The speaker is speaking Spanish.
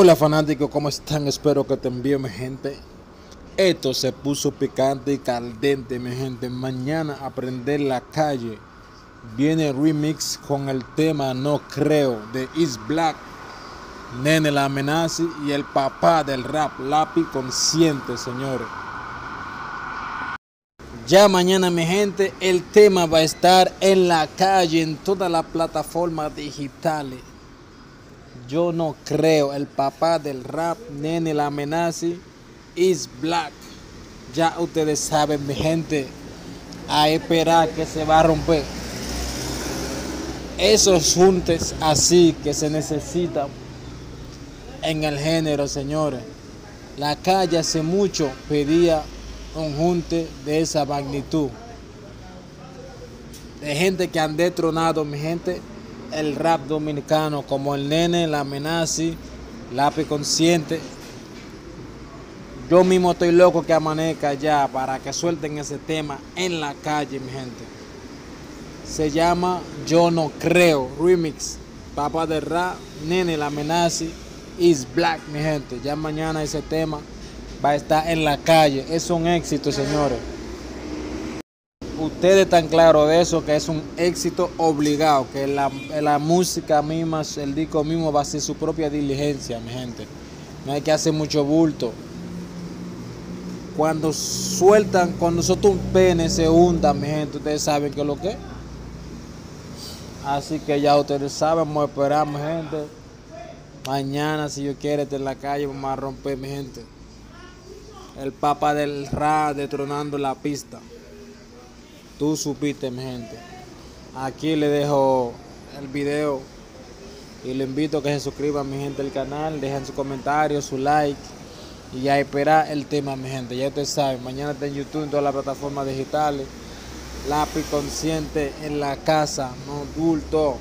Hola fanáticos, ¿cómo están? Espero que te envíen mi gente. Esto se puso picante y caldente, mi gente. Mañana aprender la calle. Viene remix con el tema No Creo de Is Black, Nene la amenaza y el papá del rap, Lápiz Consciente, señores. Ya mañana, mi gente, el tema va a estar en la calle, en todas las plataformas digitales. Yo no creo, el papá del rap, Nene la amenaza, is black. Ya ustedes saben, mi gente, a esperar que se va a romper. Esos juntes así que se necesitan en el género, señores. La calle hace mucho pedía un junte de esa magnitud. De gente que han detronado, mi gente, el rap dominicano, como el nene, la amenaza, lápiz consciente. Yo mismo estoy loco que amanezca ya para que suelten ese tema en la calle, mi gente. Se llama Yo no creo, remix. Papá del rap, nene, la amenaza, is black, mi gente. Ya mañana ese tema va a estar en la calle. Es un éxito, señores. Ustedes están claros de eso, que es un éxito obligado, que la, la, música misma, el disco mismo va a ser su propia diligencia, mi gente. No hay que hacer mucho bulto. Cuando sueltan, cuando nosotros un pene se hunda, mi gente, ustedes saben que es lo que es. Así que ya ustedes saben, esperar, mi gente. Mañana, si yo quiero, estar en la calle, vamos a romper, mi gente el papa del rap detronando la pista. Tú supiste, mi gente. Aquí le dejo el video y le invito a que se suscriban, mi gente, al canal. Dejen su comentario, su like y a esperar el tema, mi gente. Ya ustedes saben, mañana está en YouTube, en todas las plataformas digitales. Lápiz consciente en la casa, no bulto.